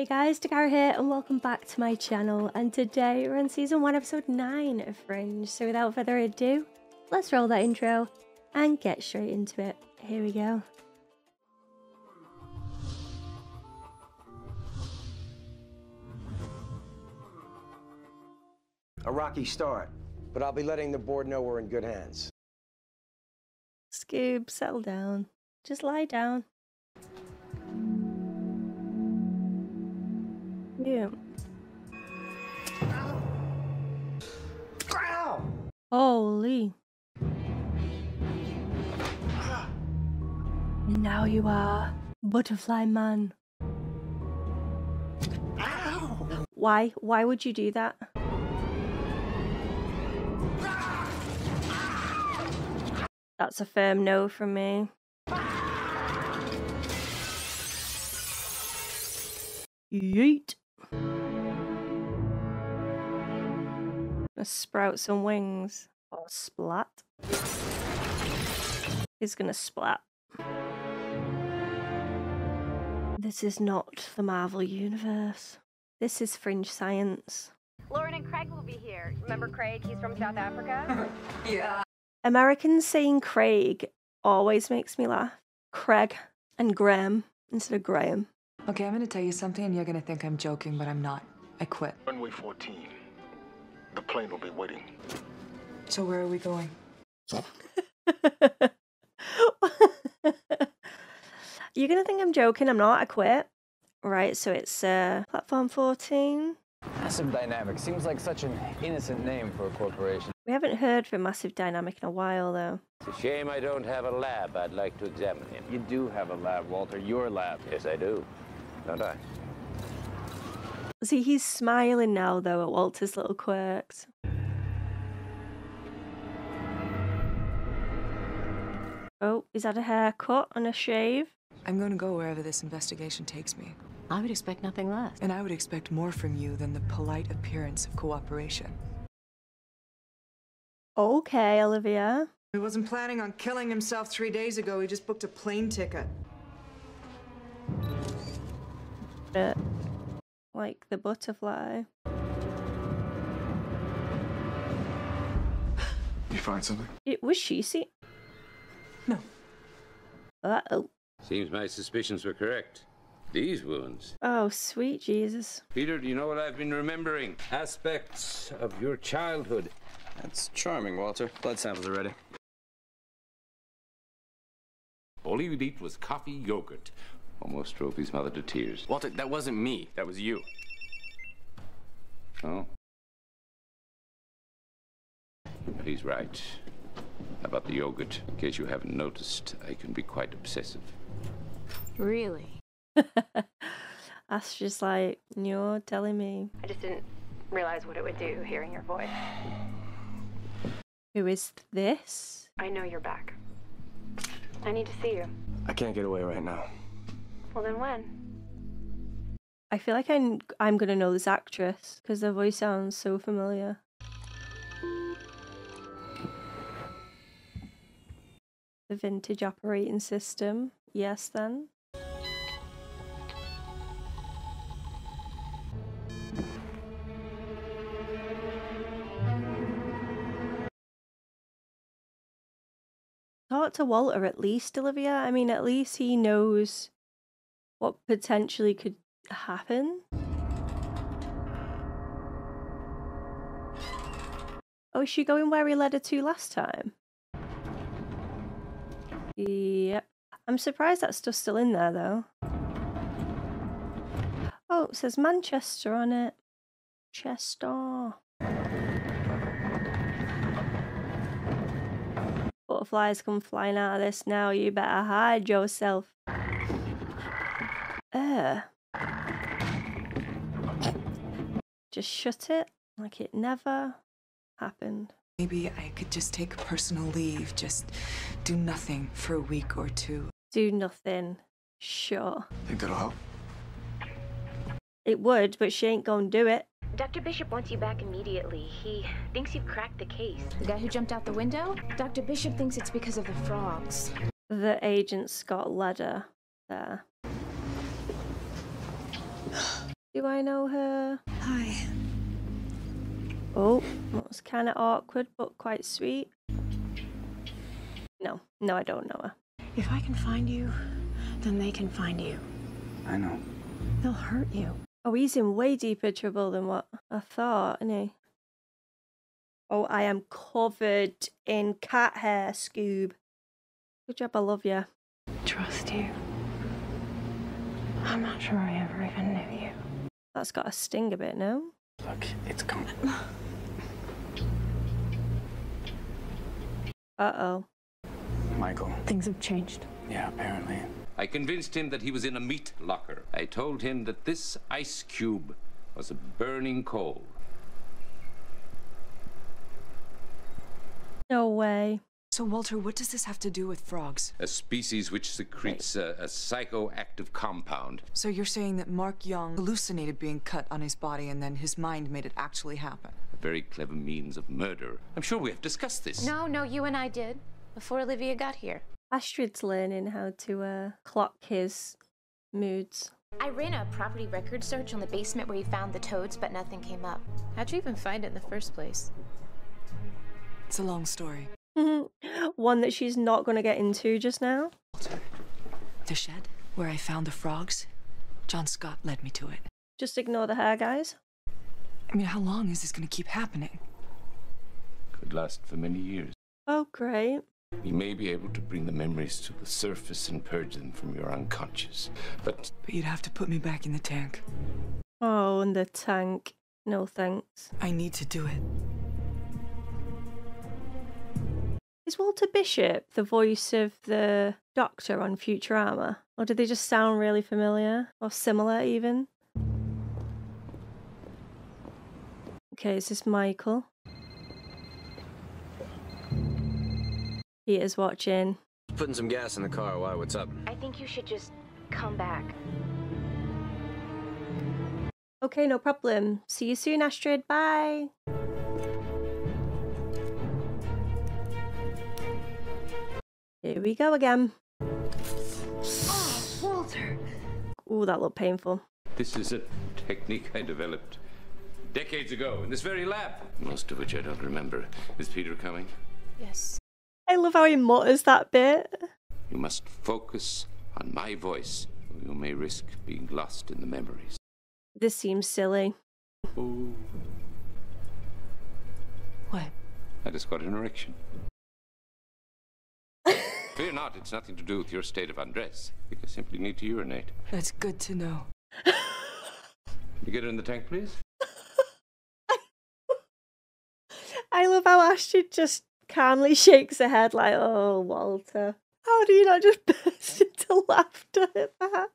Hey guys, Dakara here and welcome back to my channel and today we're on season 1 episode 9 of Fringe so without further ado, let's roll that intro and get straight into it. Here we go. A rocky start, but I'll be letting the board know we're in good hands. Scoob, settle down. Just lie down. Yeah. Ow! Holy. And now you are Butterfly Man. Ow! Why? Why would you do that? That's a firm no from me. Yeet. Gonna sprout some wings. Or splat. He's gonna splat. This is not the Marvel Universe. This is fringe science. Lauren and Craig will be here. Remember Craig? He's from South Africa. Yeah. Americans saying Craig always makes me laugh. Craig and Graham instead of Graham. Okay, I'm gonna tell you something and you're gonna think I'm joking, but I'm not. I quit. Runway 14. The plane will be waiting. So where are we going? You're gonna think I'm joking. I'm not. I quit. Right. So it's uh, platform 14. Massive Dynamic seems like such an innocent name for a corporation. We haven't heard from Massive Dynamic in a while though. It's a shame I don't have a lab. I'd like to examine him. You do have a lab, Walter. Your lab. Yes, I do. Don't I? See, he's smiling now though at Walter's little quirks. Oh, he's had a haircut and a shave. I'm gonna go wherever this investigation takes me. I would expect nothing less. And I would expect more from you than the polite appearance of cooperation. Okay, Olivia. He wasn't planning on killing himself three days ago. He just booked a plane ticket. But like the butterfly. You find something? It was she see. No. Uh oh. Seems my suspicions were correct. These wounds. Oh, sweet Jesus. Peter, do you know what I've been remembering? Aspects of your childhood. That's charming, Walter. Blood samples are ready. All he would eat was coffee yogurt. Almost drove his mother to tears. Walter, that wasn't me. That was you. Oh? He's right. About the yogurt. In case you haven't noticed, I can be quite obsessive. Really? That's just like you're telling me. I just didn't realize what it would do hearing your voice. Who is this? I know you're back. I need to see you. I can't get away right now. Well, then when? I feel like I'm I'm gonna know this actress because their voice sounds so familiar. The vintage operating system. Yes, then. Talk to Walter at least, Olivia. I mean, at least he knows what potentially could happen. Oh, is she going where he led her to last time? Yep. I'm surprised that stuff's still in there, though. Oh, it says Manchester on it. Chester. Butterflies come flying out of this now. You better hide yourself. Uh. Just shut it like it never happened. Maybe I could just take a personal leave, just do nothing for a week or two. Do nothing. Sure. Think that'll help? It would, but she ain't gonna do it. Dr. Bishop wants you back immediately. He thinks you've cracked the case. The guy who jumped out the window? Dr. Bishop thinks it's because of the frogs. The agent Scott Ledder there. Do I know her? Hi. Oh, that was kind of awkward, but quite sweet. No, no, I don't know her. If I can find you, then they can find you. I know. They'll hurt you. Oh, he's in way deeper trouble than what I thought, isn't he? Oh, I am covered in cat hair, Scoob. Good job, I love you. Trust you. I'm not sure I ever even knew you. That's got a sting a bit, no? Look, it's coming. Uh oh. Michael. Things have changed. Yeah, apparently. I convinced him that he was in a meat locker. I told him that this ice cube was a burning coal. No way. So, Walter, what does this have to do with frogs? A species which secretes a, a psychoactive compound. So, you're saying that Mark Young hallucinated being cut on his body and then his mind made it actually happen? A very clever means of murder. I'm sure we have discussed this. No, no, you and I did. Before Olivia got here. Astrid's learning how to uh, clock his moods. I ran a property record search on the basement where you found the toads, but nothing came up. How'd you even find it in the first place? It's a long story. One that she's not going to get into just now. The shed where I found the frogs, John Scott led me to it. Just ignore the hair, guys. I mean, how long is this going to keep happening? Could last for many years. Oh, great. We may be able to bring the memories to the surface and purge them from your unconscious. But But you'd have to put me back in the tank. Oh, in the tank. No thanks. I need to do it. Is Walter Bishop the voice of the Doctor on Futurama? Or do they just sound really familiar? Or similar, even? Okay, is this Michael? Peter's watching. Putting some gas in the car. Why? What's up? I think you should just come back. Okay, no problem. See you soon, Astrid. Bye. Here we go again. Oh, Walter! Ooh, that looked painful. this is a technique I developed decades ago in this very lab. Most of which I don't remember. Is Peter coming? Yes. I love how he mutters that bit. You must focus on my voice, or you may risk being lost in the memories. This seems silly. Oh, What? I just got an erection. Fear not, it's nothing to do with your state of undress. I think simply need to urinate. That's good to know. You get her in the tank, please? I love how Astrid just calmly shakes her head like, oh, Walter. How do you not just burst into laughter at that?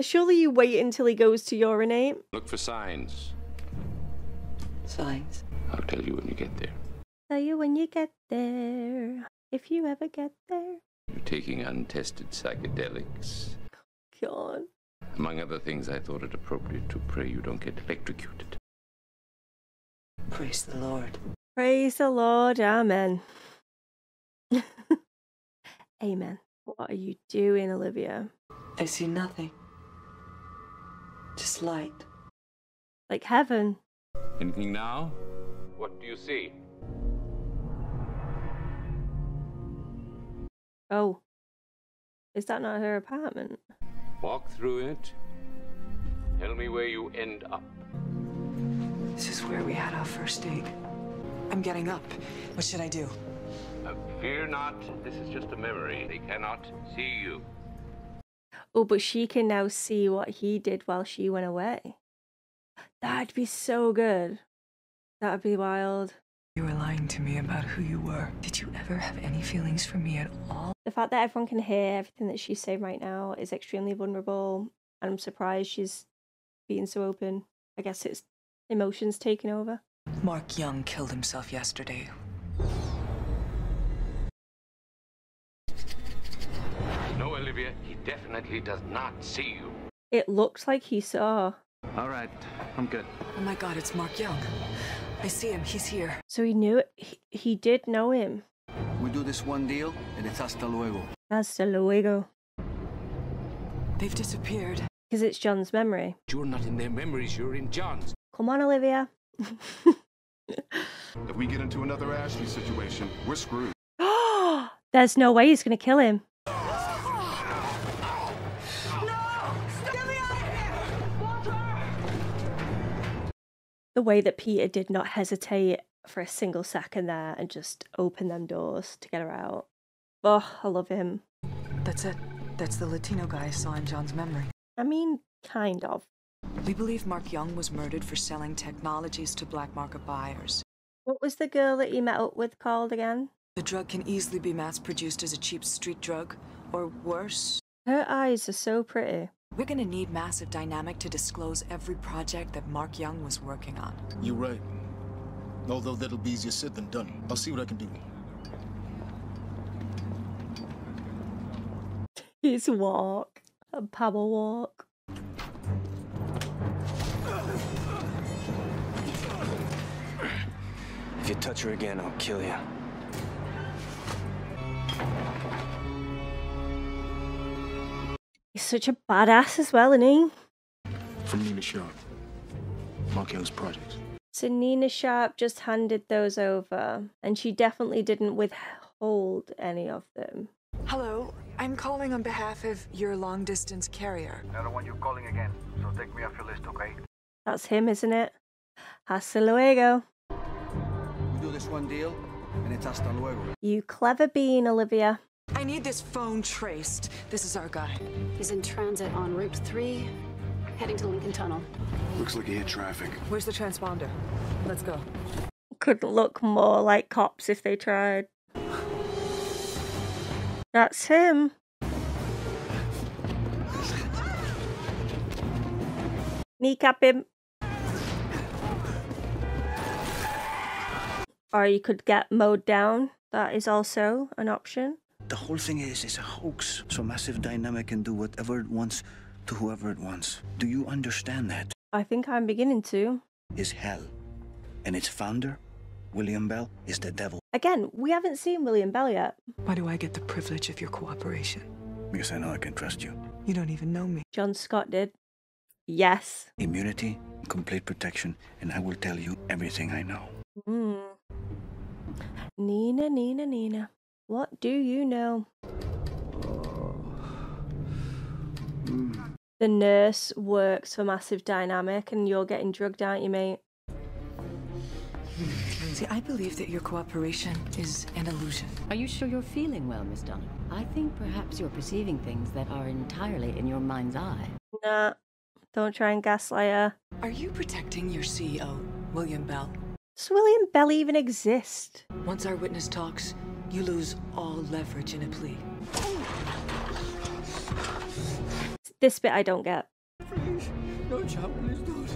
Surely you wait until he goes to urinate. Look for signs. Signs. I'll tell you when you get there. Tell you when you get there. If you ever get there. You're taking untested psychedelics. God. Among other things, I thought it appropriate to pray you don't get electrocuted. Praise the Lord. Praise the Lord. Amen. Amen. What are you doing, Olivia? I see nothing. Just light. Like heaven. Anything now? What do you see? Oh. Is that not her apartment? Walk through it. Tell me where you end up. This is where we had our first date. I'm getting up. What should I do? Uh, fear not, this is just a memory. They cannot see you. Oh, but she can now see what he did while she went away. That'd be so good. That'd be wild. You were lying to me about who you were. Did you ever have any feelings for me at all? The fact that everyone can hear everything that she's saying right now is extremely vulnerable. And I'm surprised she's being so open. I guess it's emotions taking over. Mark Young killed himself yesterday. No, Olivia, he definitely does not see you. It looked like he saw. All right, I'm good. Oh my god, it's Mark Young. I see him. He's here. So he knew it. He, he did know him. We do this one deal, and it's hasta luego. Hasta luego. They've disappeared. Because it's John's memory. You're not in their memories, you're in John's. Come on, Olivia. If we get into another Ashley situation, we're screwed. There's no way he's going to kill him. The way that Peter did not hesitate for a single second there and just open them doors to get her out. Oh, I love him. That's it. That's the Latino guy I saw in John's memory. I mean, kind of. We believe Mark Young was murdered for selling technologies to black market buyers. What was the girl that he met up with called again? The drug can easily be mass produced as a cheap street drug, or worse. Her eyes are so pretty. We're gonna need Massive Dynamic to disclose every project that Mark Young was working on. You're right. Although that'll be easier said than done. I'll see what I can do. His walk. A power walk. If you touch her again, I'll kill you. He's such a badass as well, isn't he? From Nina Sharp. Mark Young's project. So Nina Sharp just handed those over, and she definitely didn't withhold any of them. Hello, I'm calling on behalf of your long distance carrier. Another one you're calling again, so take me off your list, okay? That's him, isn't it? Hasta luego. We do this one deal, and it's hasta luego. You clever bean, Olivia. I need this phone traced. This is our guy. He's in transit on Route 3, heading to Lincoln Tunnel. Looks like he hit traffic. Where's the transponder? Let's go. Couldn't look more like cops if they tried. That's him. Kneecap him. Or you could get mowed down. That is also an option. The whole thing is is a hoax. So Massive Dynamic can do whatever it wants to whoever it wants. Do you understand that? I think I'm beginning to. Is hell. And its founder, William Bell, is the devil. Again, we haven't seen William Bell yet. Why do I get the privilege of your cooperation? Because I know I can trust you. You don't even know me. John Scott did. Yes. Immunity, complete protection, and I will tell you everything I know. Mm. Nina, Nina, Nina. What do you know? The nurse works for Massive Dynamic and you're getting drugged, aren't you, mate? See, I believe that your cooperation is an illusion. Are you sure you're feeling well, Miss Donovan? I think perhaps you're perceiving things that are entirely in your mind's eye. Nah, don't try and gaslight her. Are you protecting your CEO, William Bell? Does William Bell even exist? Once our witness talks, you lose all leverage in a plea. This bit I don't get. Please, no, John, please don't.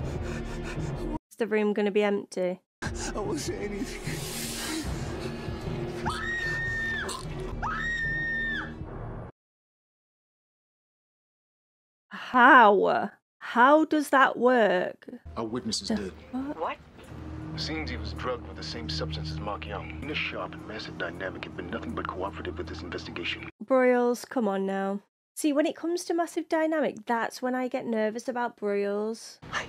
Is the room going to be empty? I won't say anything. How? How does that work? Our witness is dead. What? Seems he was drugged with the same substance as Mark Young. Nina Sharp and Massive Dynamic have been nothing but cooperative with this investigation. Broyles, come on now. See, when it comes to Massive Dynamic, that's when I get nervous about Broyles. Hi.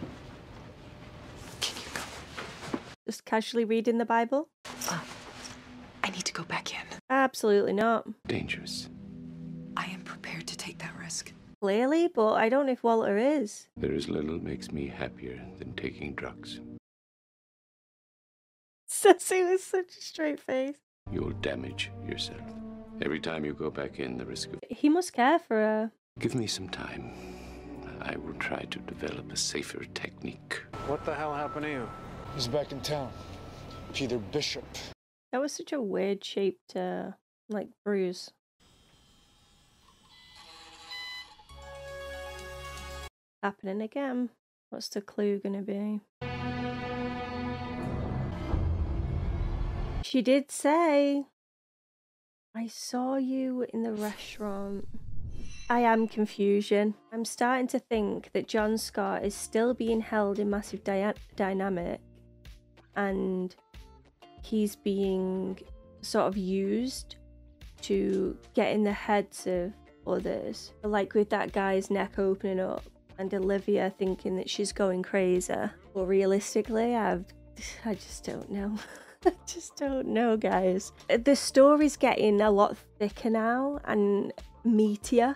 Can you go? Just casually reading the Bible? Uh, I need to go back in. Absolutely not. Dangerous. I am prepared to take that risk. Clearly, but I don't know if Walter is. There is little makes me happier than taking drugs. Says he with such a straight face. You'll damage yourself. Every time you go back in, the risk of. He must care for her. Give me some time. I will try to develop a safer technique. What the hell happened to you? He's back in town. Peter Bishop. That was such a weird shaped, uh, like, bruise. Happening again. What's the clue gonna be? She did say, I saw you in the restaurant. I am confusion. I'm starting to think that John Scott is still being held in massive dy- dynamic and he's being sort of used to get in the heads of others. Like with that guy's neck opening up and Olivia thinking that she's going crazy. But realistically, I've I just don't know. I just don't know, guys. The story's getting a lot thicker now and meatier.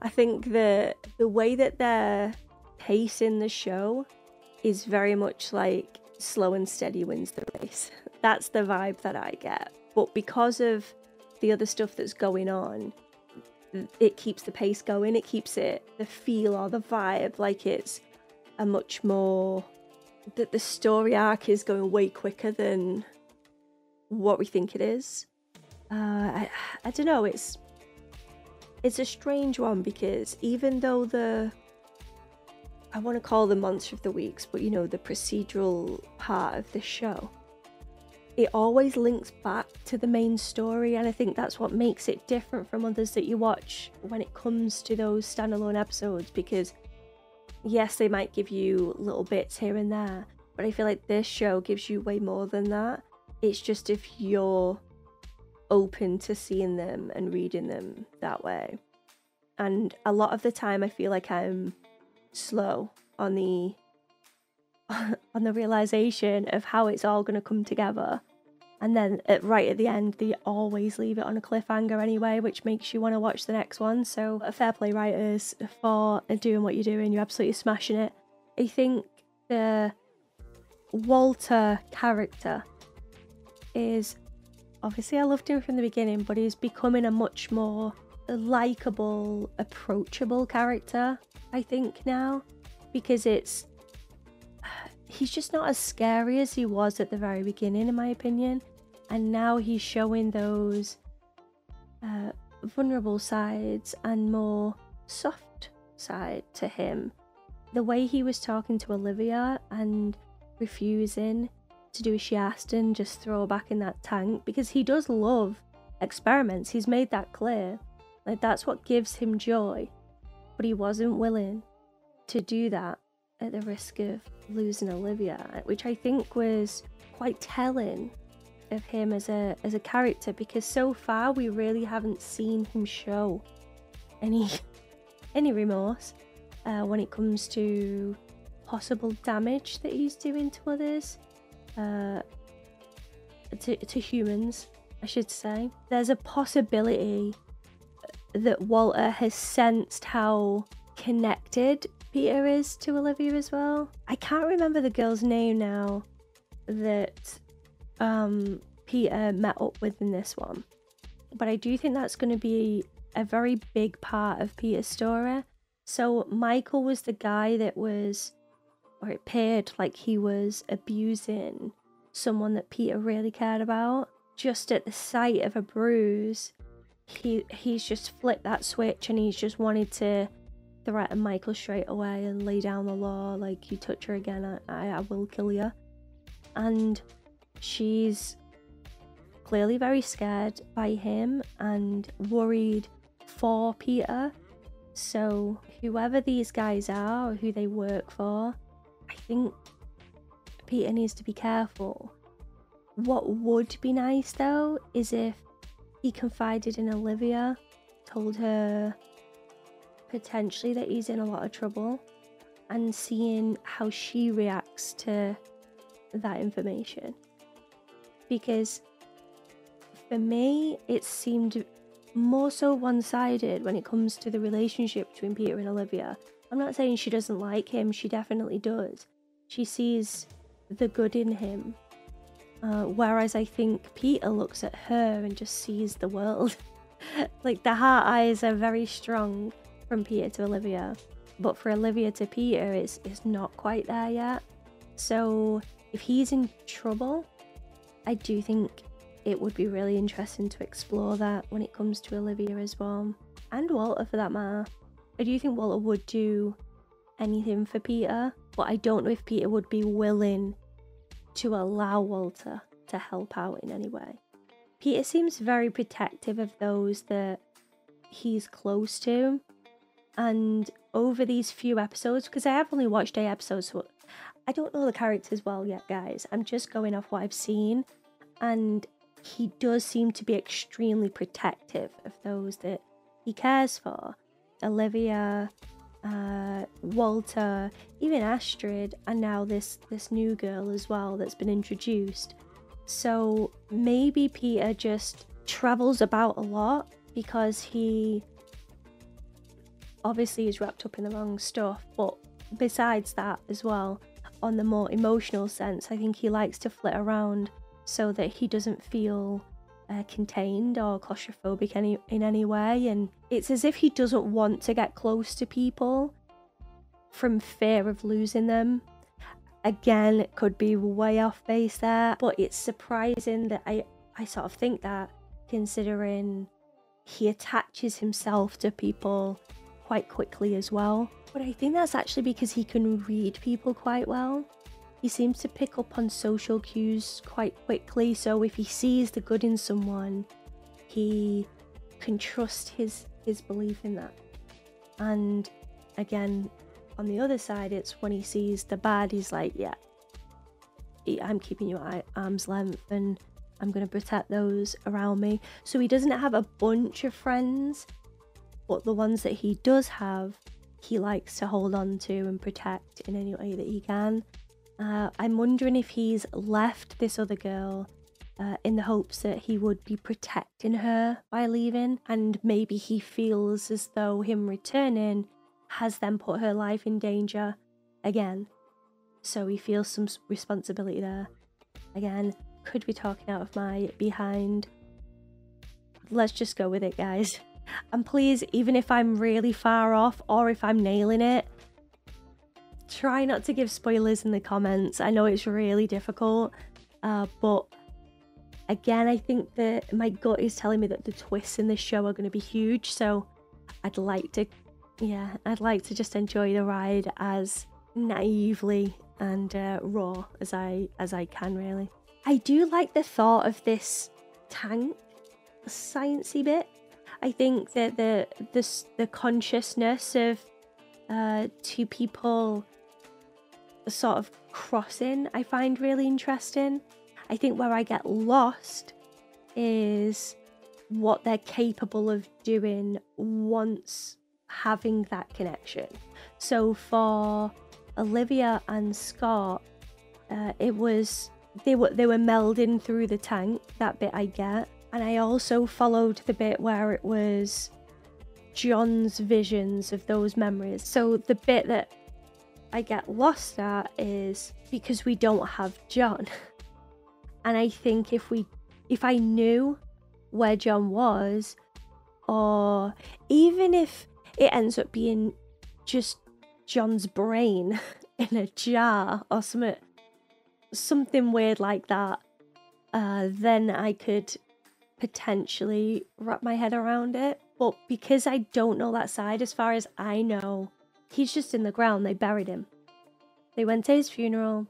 I think the the way that they're pacing the show is very much like slow and steady wins the race. That's the vibe that I get. But because of the other stuff that's going on, it keeps the pace going. It keeps it the feel or the vibe like it's a much more that the story arc is going way quicker than what we think it is. Uh, I, I don't know. It's it's a strange one because even though the I want to call the monster of the weeks, but you know the procedural part of the show, it always links back to the main story, and I think that's what makes it different from others that you watch when it comes to those standalone episodes. Because yes, they might give you little bits here and there, but I feel like this show gives you way more than that. It's just if you're open to seeing them and reading them that way. And a lot of the time, I feel like I'm slow on the on the realization of how it's all going to come together. And then at, right at the end, they always leave it on a cliffhanger anyway, which makes you want to watch the next one. So, fair play writers for doing what you're doing. You're absolutely smashing it. I think the Walter character is obviously I loved him from the beginning, but he's becoming a much more likable, approachable character, I think, now. Because it's. He's just not as scary as he was at the very beginning, in my opinion. And now he's showing those uh, vulnerable sides and more soft side to him. The way he was talking to Olivia and refusing to do asked and just throw back in that tank because he does love experiments. He's made that clear. Like that's what gives him joy. But he wasn't willing to do that at the risk of losing Olivia, which I think was quite telling of him as a as a character because so far we really haven't seen him show any any remorse uh, when it comes to possible damage that he's doing to others, uh, to, to humans, I should say. There's a possibility that Walter has sensed how connected Peter is to Olivia as well. I can't remember the girl's name now that um, Peter met up with in this one, but I do think that's going to be a very big part of Peter's story. So Michael was the guy that was, or it appeared like he was abusing someone that Peter really cared about. Just at the sight of a bruise, he he's just flipped that switch and he's just wanted to threaten Michael straight away and lay down the law. Like, you touch her again, I, I, I will kill you. And she's clearly very scared by him and worried for Peter. So, whoever these guys are or who they work for, I think Peter needs to be careful. What would be nice though is if he confided in Olivia, told her potentially that he's in a lot of trouble, and seeing how she reacts to that information. Because for me, it seemed more so one sided when it comes to the relationship between Peter and Olivia. I'm not saying she doesn't like him, she definitely does. She sees the good in him. Uh, whereas I think Peter looks at her and just sees the world. like the heart eyes are very strong from Peter to Olivia, but for Olivia to Peter, it's, it's not quite there yet. So if he's in trouble, I do think it would be really interesting to explore that when it comes to Olivia as well, and Walter for that matter. I do think Walter would do anything for Peter, but I don't know if Peter would be willing to allow Walter to help out in any way. Peter seems very protective of those that he's close to, and over these few episodes, because I have only watched eight episodes, so I don't know the characters well yet, guys. I'm just going off what I've seen, and he does seem to be extremely protective of those that he cares for. Olivia, uh, Walter, even Astrid, and now this this new girl as well that's been introduced. So maybe Peter just travels about a lot because he obviously is wrapped up in the wrong stuff, but besides that as well, on the more emotional sense, I think he likes to flit around so that he doesn't feel uh, contained or claustrophobic any in any way and it's as if he doesn't want to get close to people from fear of losing them. Again it could be way off base there but it's surprising that i i sort of think that considering he attaches himself to people quite quickly as well. But i think that's actually because he can read people quite well he seems to pick up on social cues quite quickly, so if he sees the good in someone, he can trust his his belief in that. And again, on the other side, it's when he sees the bad, he's like, yeah, I'm keeping you at arm's length and I'm going to protect those around me. So he doesn't have a bunch of friends, but the ones that he does have, he likes to hold on to and protect in any way that he can. Uh, I'm wondering if he's left this other girl uh, in the hopes that he would be protecting her by leaving, and maybe he feels as though him returning has then put her life in danger again. So he feels some responsibility there. Again, could be talking out of my behind. Let's just go with it, guys. And please, even if I'm really far off or if I'm nailing it, try not to give spoilers in the comments. I know it's really difficult, uh, but again, I think that my gut is telling me that the twists in this show are going to be huge. So I'd like to, yeah, I'd like to just enjoy the ride as naively and uh, raw as I as I can. Really, I do like the thought of this tank, the sciencey bit. I think that the the the consciousness of uh, two people sort of crossing I find really interesting. I think where I get lost is what they're capable of doing once having that connection. So for Olivia and Scott, uh, it was they were they were melding through the tank. That bit I get, and I also followed the bit where it was John's visions of those memories. So the bit that I get lost at is because we don't have John. And I think if we if I knew where John was, or even if it ends up being just John's brain in a jar or something something weird like that, uh, then I could potentially wrap my head around it. But because I don't know that side, as far as I know, He's just in the ground. They buried him. They went to his funeral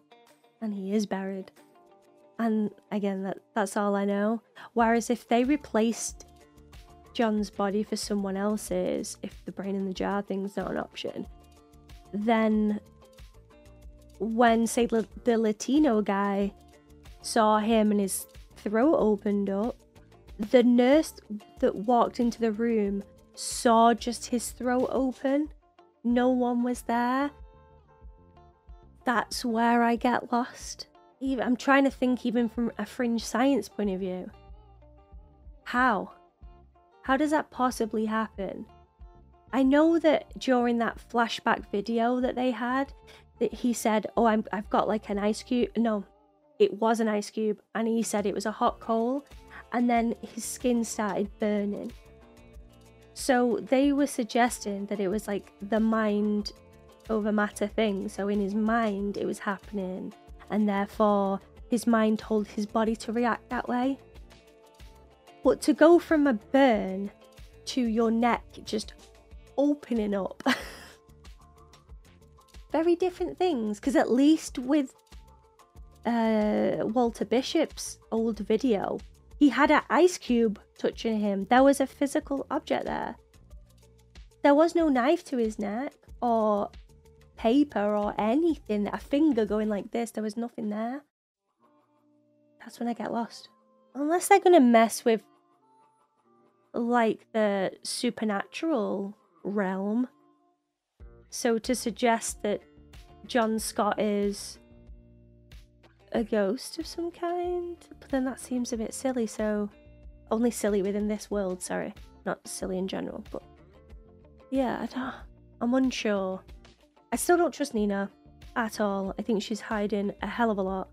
and he is buried. And again, that, that's all I know. Whereas if they replaced John's body for someone else's, if the brain in the jar thing's not an option, then when, say, the Latino guy saw him and his throat opened up, the nurse that walked into the room saw just his throat open no one was there, that's where I get lost. Even, I'm trying to think even from a fringe science point of view. How? How does that possibly happen? I know that during that flashback video that they had, that he said, "Oh, I'm, I've got like an ice cube." No, it was an ice cube, and he said it was a hot coal, and then his skin started burning. So they were suggesting that it was like the mind over matter thing. So in his mind, it was happening, and therefore his mind told his body to react that way. But to go from a burn to your neck just opening up, very different things. Because at least with uh, Walter Bishop's old video, he had an ice cube touching him. There was a physical object there. There was no knife to his neck or paper or anything. A finger going like this. There was nothing there. That's when I get lost. Unless they're going to mess with like the supernatural realm. So to suggest that John Scott is a ghost of some kind, but then that seems a bit silly. So only silly within this world, sorry, not silly in general. But yeah, I don't, I'm unsure. I still don't trust Nina at all. I think she's hiding a hell of a lot.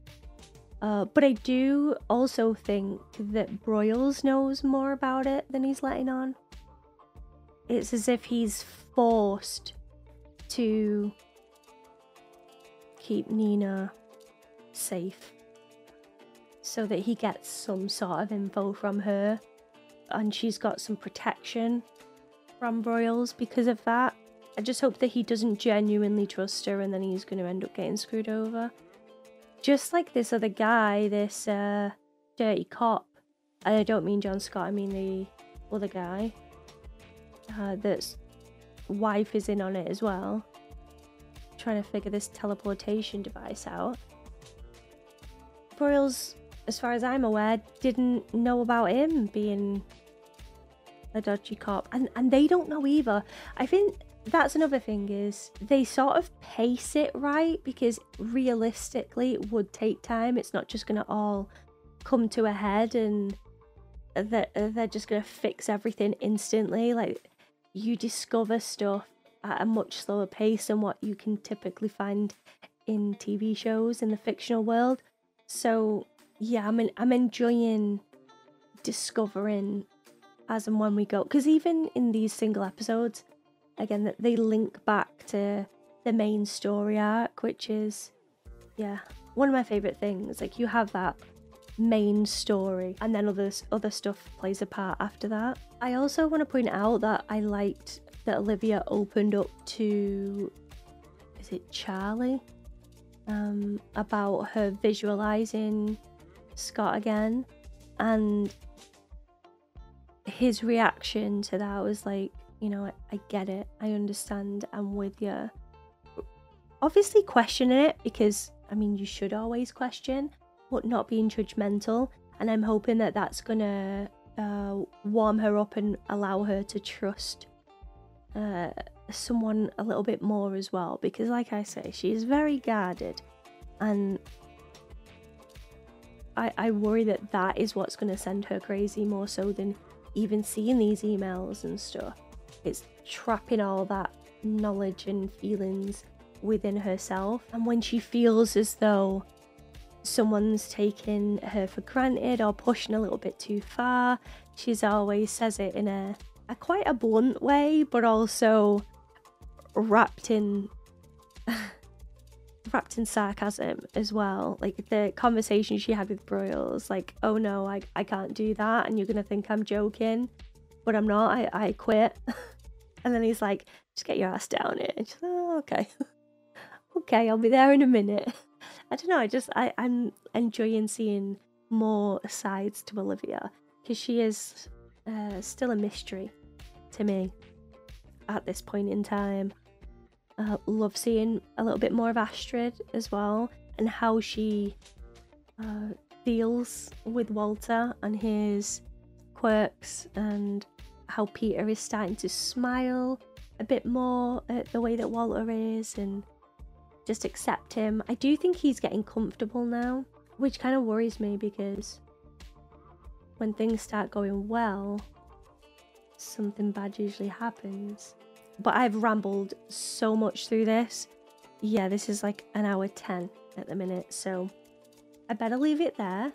Uh, but I do also think that Broyles knows more about it than he's letting on. It's as if he's forced to keep Nina safe so that he gets some sort of info from her and she's got some protection from Broyles because of that. I just hope that he doesn't genuinely trust her and then he's going to end up getting screwed over. Just like this other guy, this uh, dirty cop. I don't mean John Scott, I mean the other guy. Uh, that's wife is in on it as well. Trying to figure this teleportation device out. Broyles, as far as I'm aware, didn't know about him being a dodgy cop. And and they don't know either. I think that's another thing is they sort of pace it right because realistically it would take time. It's not just gonna all come to a head and that they're just gonna fix everything instantly. Like you discover stuff at a much slower pace than what you can typically find in TV shows in the fictional world. So yeah, I'm I'm enjoying discovering as and when we go because even in these single episodes, again that they link back to the main story arc, which is yeah one of my favorite things. Like you have that main story and then other other stuff plays a part after that. I also want to point out that I liked that Olivia opened up to is it Charlie um, about her visualizing Scott again and his reaction to that was like you know I, I get it I understand I'm with you obviously questioning it because I mean you should always question but not being judgmental and I'm hoping that that's gonna uh, warm her up and allow her to trust uh, someone a little bit more as well because like I say she is very guarded and I, I worry that that is what's going to send her crazy more so than even seeing these emails and stuff. It's trapping all that knowledge and feelings within herself and when she feels as though someone's taking her for granted or pushing a little bit too far she's always says it in a, a quite a blunt way but also wrapped in wrapped in sarcasm as well. Like the conversation she had with Broyles, like, oh no, I, I can't do that, and you're gonna think I'm joking, but I'm not. I, I quit. and then he's like, just get your ass down here. And she's like, oh, okay. okay, I'll be there in a minute. I don't know, I just I, I'm enjoying seeing more sides to Olivia because she is uh, still a mystery to me at this point in time. Uh, love seeing a little bit more of Astrid as well and how she uh, deals with Walter and his quirks and how Peter is starting to smile a bit more at the way that Walter is and just accept him. I do think he's getting comfortable now, which kind of worries me because when things start going well, something bad usually happens. But I've rambled so much through this. Yeah, this is like an hour 10 at the minute, so I better leave it there.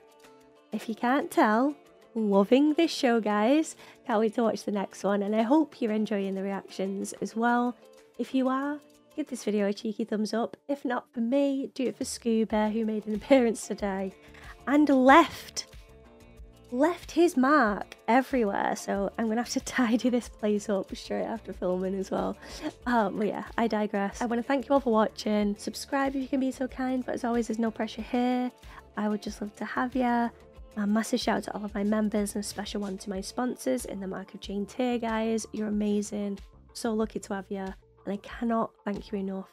If you can't tell, loving this show, guys. Can't wait to watch the next one, and I hope you're enjoying the reactions as well. If you are, give this video a cheeky thumbs up. If not for me, do it for Scuba, who made an appearance today and left left his mark everywhere. So I'm gonna have to tidy this place up straight after filming as well. Um, but yeah, I digress. I want to thank you all for watching. Subscribe if you can be so kind. But as always, there's no pressure here. I would just love to have you. A massive shout out to all of my members and a special one to my sponsors in the Mark of Jayne tier, guys. You're amazing. So lucky to have you. And I cannot thank you enough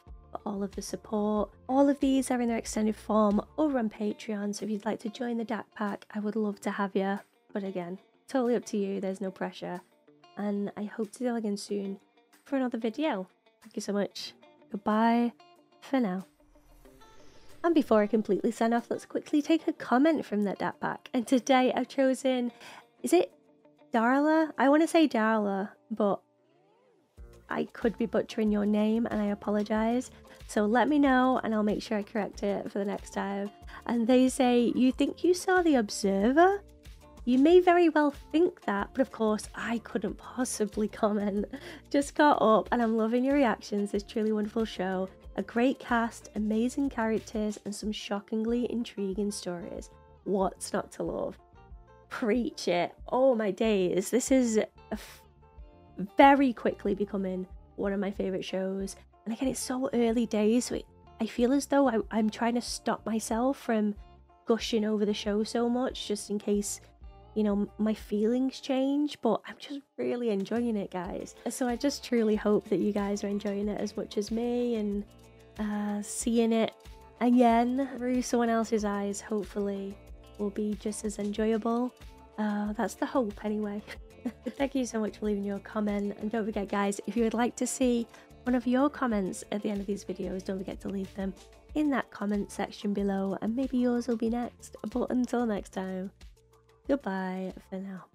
all of the support. All of these are in their extended form over on Patreon, so if you'd like to join the Dak Pack, I would love to have you. But again, totally up to you. There's no pressure. And I hope to see you again soon for another video. Thank you so much. Goodbye for now. And before I completely sign off, let's quickly take a comment from that Dak Pack. And today I've chosen, is it Darla? I want to say Darla, but I could be butchering your name and I apologize. So let me know and I'll make sure I correct it for the next time. And they say, You think you saw the observer? You may very well think that, but of course, I couldn't possibly comment. Just got up and I'm loving your reactions. This truly wonderful show. A great cast, amazing characters, and some shockingly intriguing stories. What's not to love? Preach it. Oh my days. This is very quickly becoming one of my favourite shows. And again, it's so early days, so it, I feel as though I, I'm trying to stop myself from gushing over the show so much just in case you know my feelings change but i'm just really enjoying it guys. So i just truly hope that you guys are enjoying it as much as me and uh, seeing it again through someone else's eyes hopefully will be just as enjoyable. Uh, that's the hope anyway thank you so much for leaving your comment. And don't forget guys if you would like to see one of your comments at the end of these videos don't forget to leave them in that comment section below and maybe yours will be next. But until next time goodbye for now